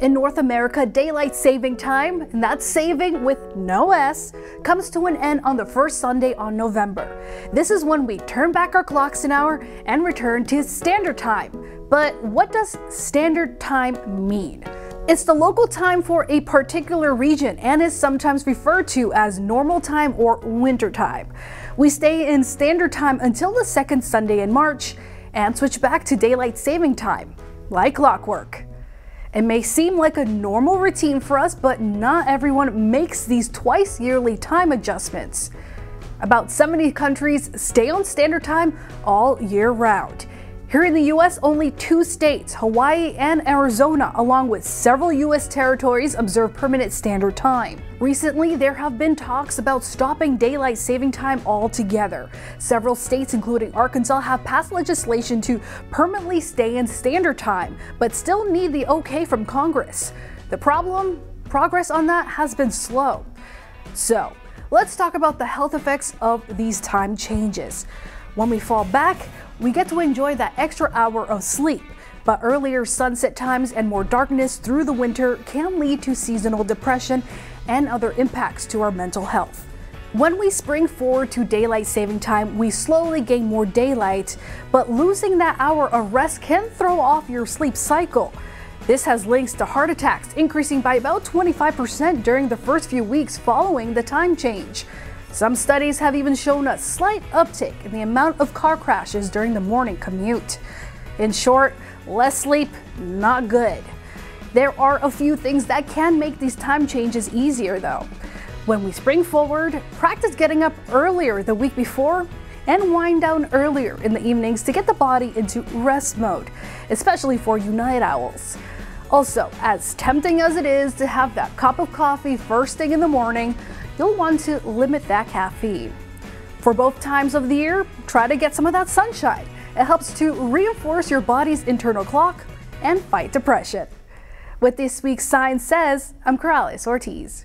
In North America, daylight saving time, and saving with no S, comes to an end on the first Sunday on November. This is when we turn back our clocks an hour and return to standard time. But what does standard time mean? It's the local time for a particular region and is sometimes referred to as normal time or winter time. We stay in standard time until the second Sunday in March and switch back to daylight saving time, like clockwork. It may seem like a normal routine for us, but not everyone makes these twice yearly time adjustments. About 70 countries stay on standard time all year round. Here in the US, only two states, Hawaii and Arizona, along with several US territories, observe permanent standard time. Recently, there have been talks about stopping daylight saving time altogether. Several states, including Arkansas, have passed legislation to permanently stay in standard time, but still need the okay from Congress. The problem? Progress on that has been slow. So, let's talk about the health effects of these time changes. When we fall back, we get to enjoy that extra hour of sleep. But earlier sunset times and more darkness through the winter can lead to seasonal depression and other impacts to our mental health. When we spring forward to daylight saving time, we slowly gain more daylight, but losing that hour of rest can throw off your sleep cycle. This has links to heart attacks increasing by about 25% during the first few weeks following the time change. Some studies have even shown a slight uptick in the amount of car crashes during the morning commute. In short, less sleep, not good. There are a few things that can make these time changes easier though. When we spring forward, practice getting up earlier the week before and wind down earlier in the evenings to get the body into rest mode, especially for you night owls. Also, as tempting as it is to have that cup of coffee first thing in the morning, you'll want to limit that caffeine. For both times of the year, try to get some of that sunshine. It helps to reinforce your body's internal clock and fight depression. With this week's Science Says, I'm Corallys Ortiz.